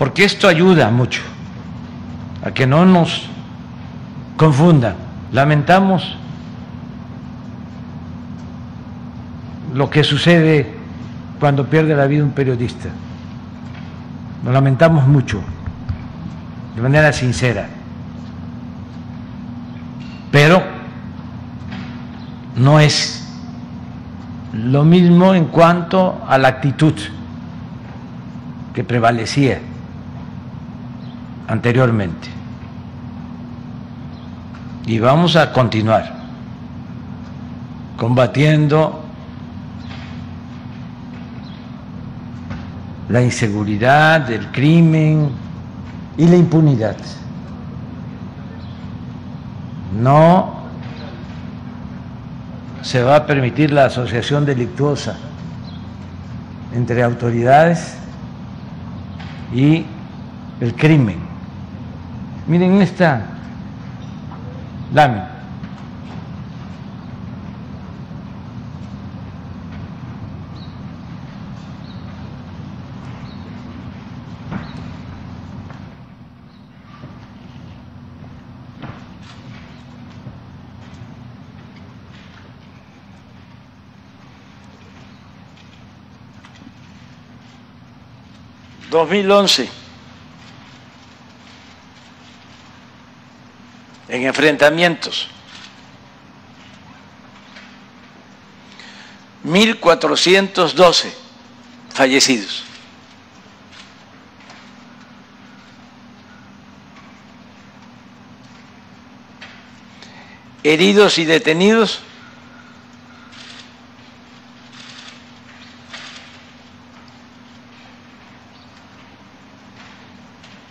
porque esto ayuda mucho a que no nos confundan. Lamentamos lo que sucede cuando pierde la vida un periodista. Lo lamentamos mucho, de manera sincera. Pero no es lo mismo en cuanto a la actitud que prevalecía anteriormente. Y vamos a continuar combatiendo la inseguridad, el crimen y la impunidad. No se va a permitir la asociación delictuosa entre autoridades y el crimen. Miren esta lámina. ¿2011? en enfrentamientos. 1.412 fallecidos. Heridos y detenidos,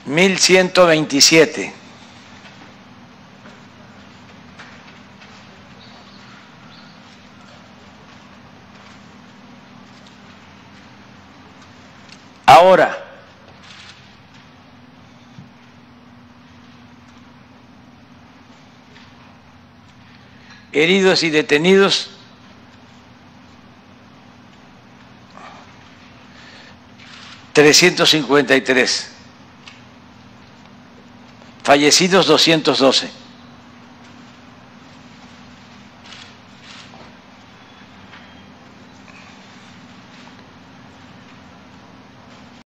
1.127. Ahora, heridos y detenidos, trescientos cincuenta y tres, fallecidos doscientos doce.